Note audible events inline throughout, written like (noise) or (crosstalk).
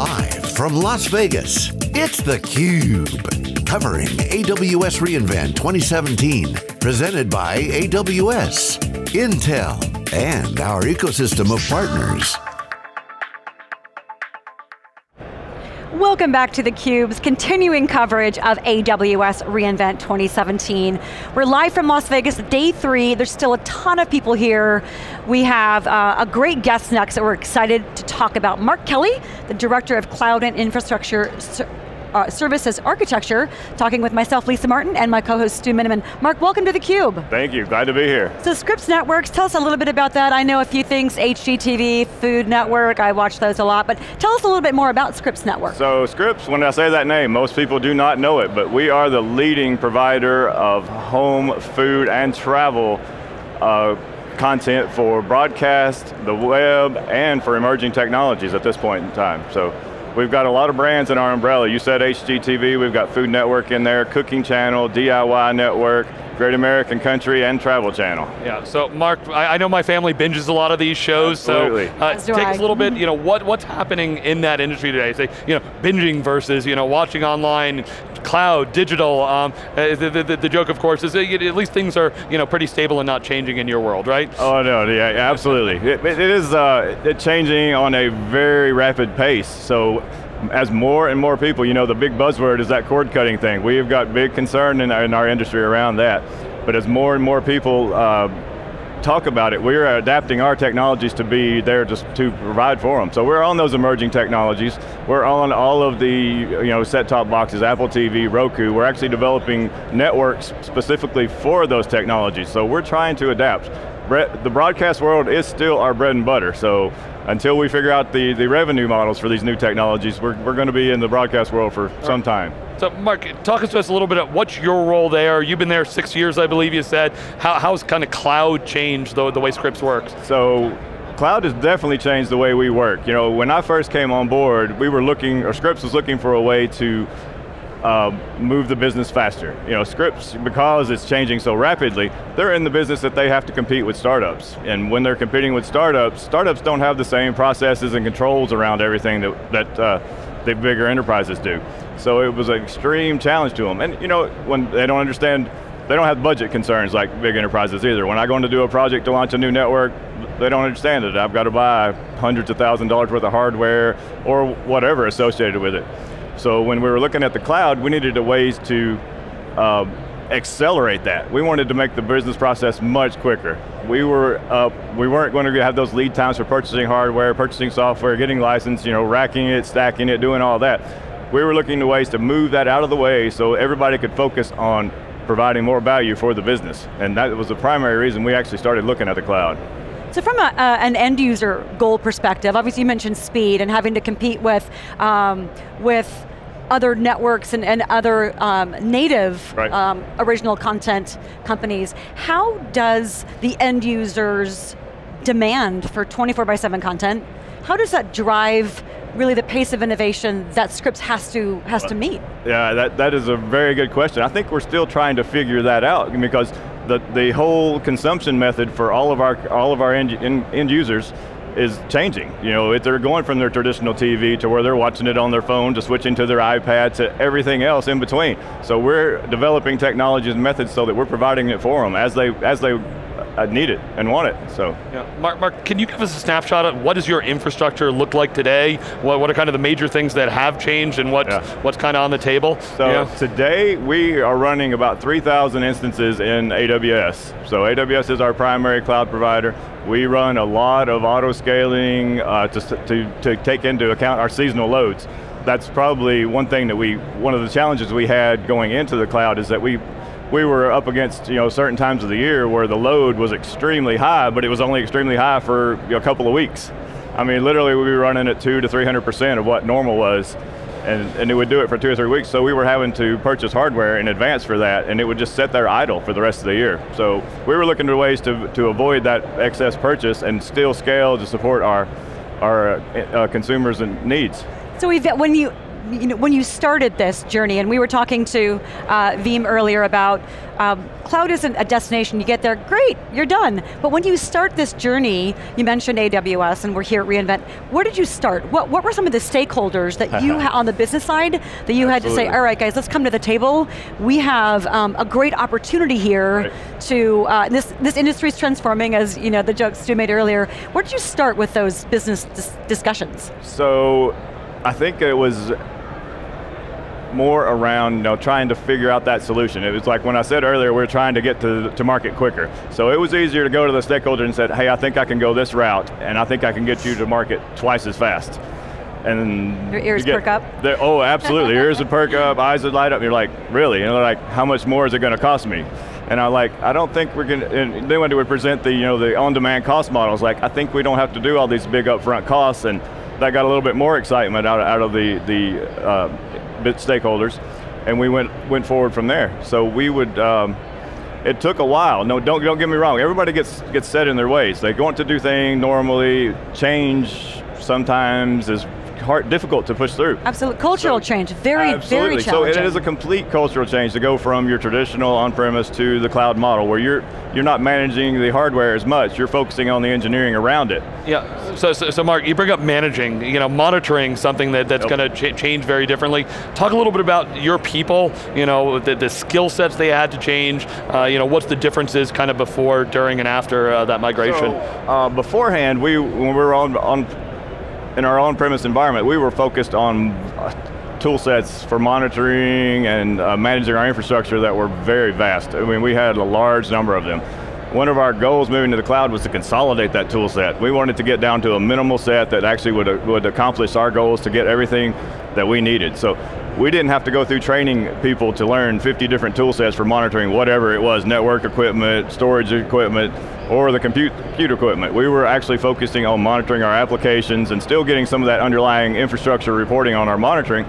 Live from Las Vegas, it's theCUBE. Covering AWS reInvent 2017. Presented by AWS, Intel, and our ecosystem of partners. Welcome back to theCUBE's continuing coverage of AWS reInvent 2017. We're live from Las Vegas, day three. There's still a ton of people here. We have uh, a great guest next that we're excited to talk about. Mark Kelly, the Director of Cloud and Infrastructure uh, Services Architecture, talking with myself, Lisa Martin, and my co-host Stu Miniman. Mark, welcome to theCUBE. Thank you, glad to be here. So Scripps Networks, tell us a little bit about that. I know a few things, HGTV, Food Network, I watch those a lot, but tell us a little bit more about Scripps Network. So Scripps, when I say that name, most people do not know it, but we are the leading provider of home, food, and travel uh, content for broadcast, the web, and for emerging technologies at this point in time. So We've got a lot of brands in our umbrella. You said HGTV, we've got Food Network in there, Cooking Channel, DIY Network, Great American Country, and Travel Channel. Yeah, so Mark, I, I know my family binges a lot of these shows, Absolutely. so uh, take us a little bit, you know, what, what's happening in that industry today? Say, you know, binging versus, you know, watching online, cloud, digital. Um, uh, the, the, the, joke, of course, is that at least things are, you know, pretty stable and not changing in your world, right? Oh no, yeah, absolutely. it, it is uh, changing on a very rapid pace. So as more and more people, you know, the big buzzword is that cord cutting thing. We've got big concern in our, in our industry around that. But as more and more people uh, talk about it, we're adapting our technologies to be there just to provide for them. So we're on those emerging technologies. We're on all of the you know, set-top boxes, Apple TV, Roku. We're actually developing networks specifically for those technologies. So we're trying to adapt. The broadcast world is still our bread and butter, so until we figure out the, the revenue models for these new technologies, we're, we're going to be in the broadcast world for some time. So Mark, talk to us a little bit about what's your role there? You've been there six years, I believe you said. How, how's kind of cloud changed the, the way Scripps works? So, cloud has definitely changed the way we work. You know, when I first came on board, we were looking, or Scripps was looking for a way to uh, move the business faster. You know, Scripps, because it's changing so rapidly, they're in the business that they have to compete with startups. And when they're competing with startups, startups don't have the same processes and controls around everything that, that uh, the bigger enterprises do. So it was an extreme challenge to them. And you know, when they don't understand, they don't have budget concerns like big enterprises either. When I go in to do a project to launch a new network, they don't understand it. I've got to buy hundreds of thousand dollars worth of hardware or whatever associated with it. So when we were looking at the cloud, we needed a ways to uh, accelerate that. We wanted to make the business process much quicker. We were uh, we weren't going to have those lead times for purchasing hardware, purchasing software, getting licensed, you know, racking it, stacking it, doing all that. We were looking to ways to move that out of the way so everybody could focus on providing more value for the business. And that was the primary reason we actually started looking at the cloud. So from a, uh, an end user goal perspective, obviously you mentioned speed and having to compete with, um, with other networks and, and other um, native right. um, original content companies. How does the end users demand for 24 by 7 content, how does that drive really the pace of innovation that Scripps has to has to meet? Yeah, that, that is a very good question. I think we're still trying to figure that out because the, the whole consumption method for all of our all of our end, end, end users is changing. You know, if they're going from their traditional TV to where they're watching it on their phone to switching to their iPad to everything else in between. So we're developing technologies and methods so that we're providing it for them as they as they uh, need it and want it, so. Yeah. Mark, Mark, can you give us a snapshot of what does your infrastructure look like today? What, what are kind of the major things that have changed and what, yeah. what's kind of on the table? So yeah. today we are running about 3,000 instances in AWS. So AWS is our primary cloud provider. We run a lot of auto scaling uh, to, to, to take into account our seasonal loads. That's probably one thing that we, one of the challenges we had going into the cloud is that we we were up against you know certain times of the year where the load was extremely high, but it was only extremely high for you know, a couple of weeks. I mean, literally we were running at two to 300% of what normal was, and, and it would do it for two or three weeks, so we were having to purchase hardware in advance for that, and it would just sit there idle for the rest of the year. So we were looking for ways to, to avoid that excess purchase and still scale to support our, our uh, consumers and needs. So we've, when you you know, when you started this journey, and we were talking to uh, Veeam earlier about um, cloud isn't a destination, you get there, great, you're done. But when you start this journey, you mentioned AWS and we're here at reInvent, where did you start? What, what were some of the stakeholders that you, (laughs) on the business side, that you had to say, all right guys, let's come to the table. We have um, a great opportunity here right. to, uh, this, this industry is transforming as you know, the joke Stu made earlier. Where did you start with those business dis discussions? So, I think it was more around you know, trying to figure out that solution. It was like when I said earlier, we are trying to get to, to market quicker. So it was easier to go to the stakeholder and said, hey, I think I can go this route, and I think I can get you to market twice as fast. And your ears you perk up? Oh, absolutely. ears would perk up, (laughs) eyes would light up. You're like, really? And they're like, how much more is it going to cost me? And I'm like, I don't think we're going to, and then when would present the, you know, the on-demand cost models, like, I think we don't have to do all these big upfront costs, and that got a little bit more excitement out, out of the, the uh, stakeholders, and we went went forward from there. So we would. Um, it took a while. No, don't don't get me wrong. Everybody gets gets set in their ways. They want to do things normally. Change sometimes is hard, difficult to push through. Absolutely, cultural so, change, very, absolutely. very challenging. So it is a complete cultural change to go from your traditional on-premise to the cloud model, where you're you're not managing the hardware as much. You're focusing on the engineering around it. Yeah. So, so, so Mark, you bring up managing, you know, monitoring something that, that's yep. going to ch change very differently. Talk a little bit about your people. You know, the, the skill sets they had to change. Uh, you know, what's the differences kind of before, during, and after uh, that migration? So, uh, beforehand, we when we were on on in our on-premise environment, we were focused on uh, tool sets for monitoring and uh, managing our infrastructure that were very vast. I mean, we had a large number of them. One of our goals moving to the cloud was to consolidate that tool set. We wanted to get down to a minimal set that actually would, would accomplish our goals to get everything that we needed. So we didn't have to go through training people to learn 50 different tool sets for monitoring whatever it was, network equipment, storage equipment, or the compute, compute equipment. We were actually focusing on monitoring our applications and still getting some of that underlying infrastructure reporting on our monitoring,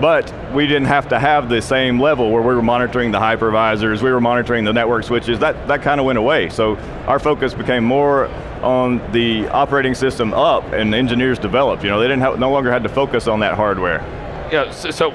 but we didn't have to have the same level where we were monitoring the hypervisors, we were monitoring the network switches, that, that kind of went away. So our focus became more on the operating system up and engineers developed. You know, they didn't have, no longer had to focus on that hardware. Yeah, so, so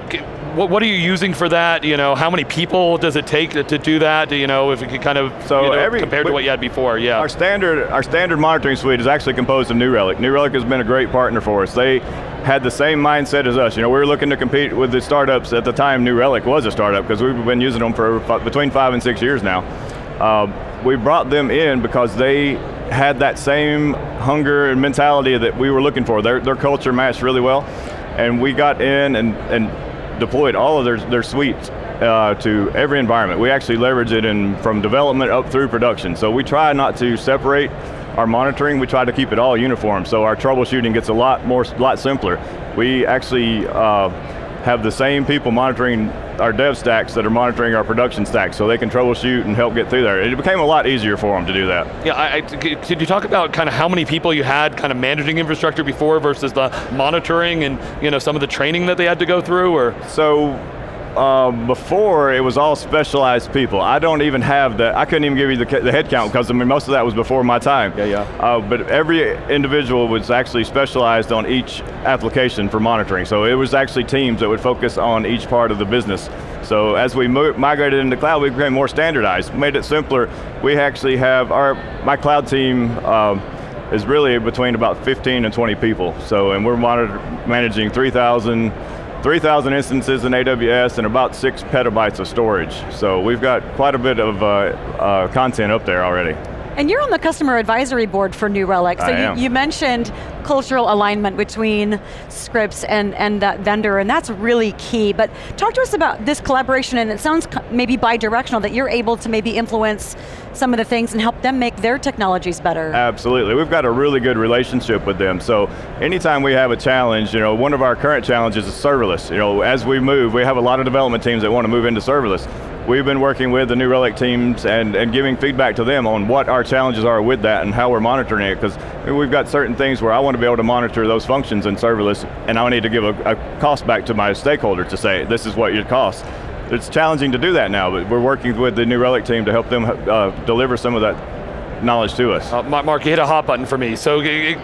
what, what, are you using for that? You know, how many people does it take to, to do that? You know, if you could kind of so you know, every, compared to what you had before, yeah. Our standard, our standard monitoring suite is actually composed of New Relic. New Relic has been a great partner for us. They had the same mindset as us. You know, we were looking to compete with the startups at the time. New Relic was a startup because we've been using them for between five and six years now. Uh, we brought them in because they had that same hunger and mentality that we were looking for. Their, their culture matched really well, and we got in and, and deployed all of their, their suites uh, to every environment. We actually leverage it in from development up through production. So we try not to separate our monitoring, we try to keep it all uniform. So our troubleshooting gets a lot more, lot simpler. We actually uh, have the same people monitoring our dev stacks that are monitoring our production stacks so they can troubleshoot and help get through there. It became a lot easier for them to do that. Yeah, I, I, could you talk about kind of how many people you had kind of managing infrastructure before versus the monitoring and you know some of the training that they had to go through or? So um, before it was all specialized people. I don't even have that. I couldn't even give you the, the head count because I mean most of that was before my time. Yeah, yeah. Uh, but every individual was actually specialized on each application for monitoring. So it was actually teams that would focus on each part of the business. So as we migrated into cloud, we became more standardized, made it simpler. We actually have our my cloud team. Um, is really between about 15 and 20 people. So, and we're monitor, managing 3,000 3,000 instances in AWS and about six petabytes of storage. So we've got quite a bit of uh, uh, content up there already. And you're on the customer advisory board for New Relic. So you, you, mentioned cultural alignment between Scripps and, and that vendor, and that's really key. But talk to us about this collaboration, and it sounds maybe bi-directional, that you're able to maybe influence some of the things and help them make their technologies better. Absolutely, we've got a really good relationship with them. So anytime we have a challenge, you know, one of our current challenges is serverless. You know, as we move, we have a lot of development teams that want to move into serverless we've been working with the New Relic teams and, and giving feedback to them on what our challenges are with that and how we're monitoring it, because we've got certain things where I want to be able to monitor those functions in serverless, and I need to give a, a cost back to my stakeholder to say, this is what your cost. It's challenging to do that now, but we're working with the New Relic team to help them uh, deliver some of that knowledge to us. Uh, Mark, you hit a hot button for me. So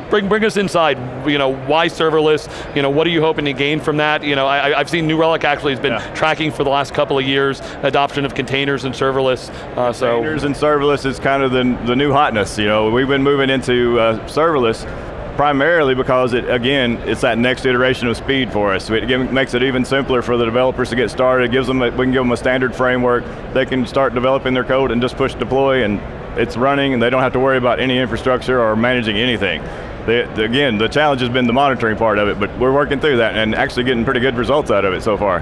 bring bring us inside. You know, why serverless? You know, what are you hoping to gain from that? You know, I, have seen New Relic actually has been yeah. tracking for the last couple of years adoption of containers and serverless. Uh, so containers and serverless is kind of the the new hotness. You know, we've been moving into uh, serverless primarily because it, again, it's that next iteration of speed for us. It makes it even simpler for the developers to get started. It gives them, a, we can give them a standard framework. They can start developing their code and just push deploy and it's running and they don't have to worry about any infrastructure or managing anything. the, again, the challenge has been the monitoring part of it, but we're working through that and actually getting pretty good results out of it so far.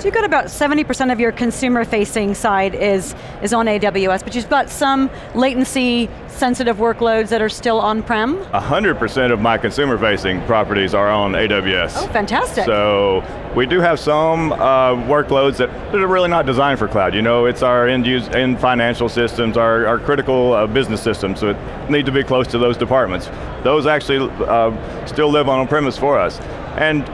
So you've got about 70% of your consumer facing side is, is on AWS, but you've got some latency sensitive workloads that are still on-prem? 100% of my consumer facing properties are on AWS. Oh, fantastic. So we do have some uh, workloads that are really not designed for cloud. You know, it's our end use, end financial systems, our, our critical uh, business systems, so it need to be close to those departments. Those actually uh, still live on premise for us. And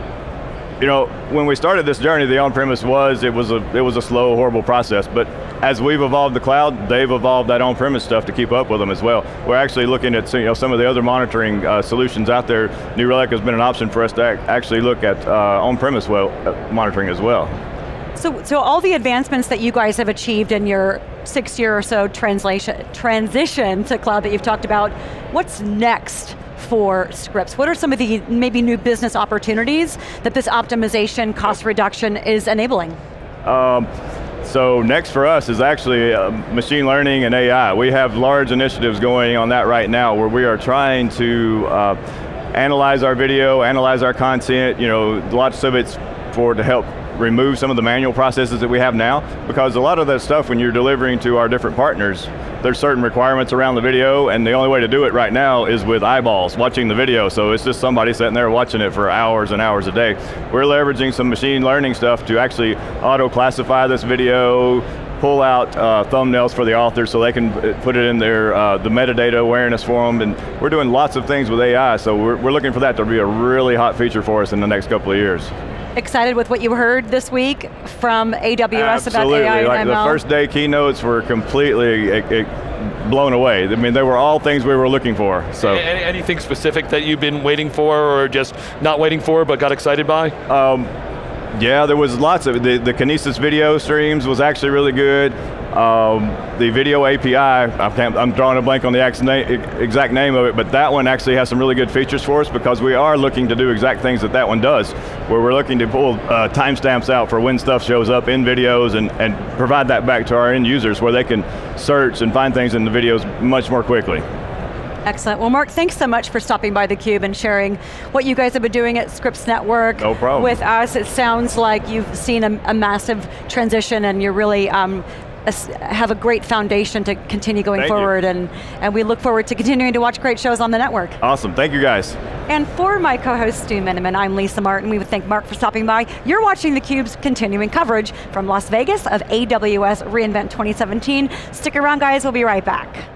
you know, when we started this journey, the on-premise was, it was, a, it was a slow, horrible process, but as we've evolved the cloud, they've evolved that on-premise stuff to keep up with them as well. We're actually looking at you know, some of the other monitoring uh, solutions out there. New Relic has been an option for us to actually look at uh, on-premise well, uh, monitoring as well. So, so all the advancements that you guys have achieved in your six year or so translation, transition to cloud that you've talked about, what's next for Scripps? What are some of the maybe new business opportunities that this optimization, cost reduction is enabling? Um, so next for us is actually uh, machine learning and AI. We have large initiatives going on that right now where we are trying to uh, analyze our video, analyze our content, you know, lots of it's for to help remove some of the manual processes that we have now, because a lot of that stuff when you're delivering to our different partners, there's certain requirements around the video, and the only way to do it right now is with eyeballs, watching the video, so it's just somebody sitting there watching it for hours and hours a day. We're leveraging some machine learning stuff to actually auto-classify this video, pull out uh, thumbnails for the authors so they can put it in their uh, the metadata awareness for them, and we're doing lots of things with AI, so we're, we're looking for that to be a really hot feature for us in the next couple of years excited with what you heard this week from AWS Absolutely. about AI like and ML? The first day keynotes were completely it, it blown away. I mean, they were all things we were looking for. So, Any, anything specific that you've been waiting for, or just not waiting for, but got excited by? Um, yeah, there was lots of the the Kinesis video streams was actually really good. Um, the video API, I am drawing a blank on the exact name of it, but that one actually has some really good features for us because we are looking to do exact things that that one does, where we're looking to pull uh, timestamps out for when stuff shows up in videos and, and provide that back to our end users where they can search and find things in the videos much more quickly. Excellent. Well, Mark, thanks so much for stopping by theCUBE and sharing what you guys have been doing at Scripps Network no with us. It sounds like you've seen a, a massive transition and you're really um, have a great foundation to continue going Thank forward, and, and we look forward to continuing to watch great shows on the network. Awesome, thank you guys. And for my co-host Stu Miniman, I'm Lisa Martin. We would thank Mark for stopping by. You're watching theCUBE's continuing coverage from Las Vegas of AWS reInvent 2017. Stick around guys, we'll be right back.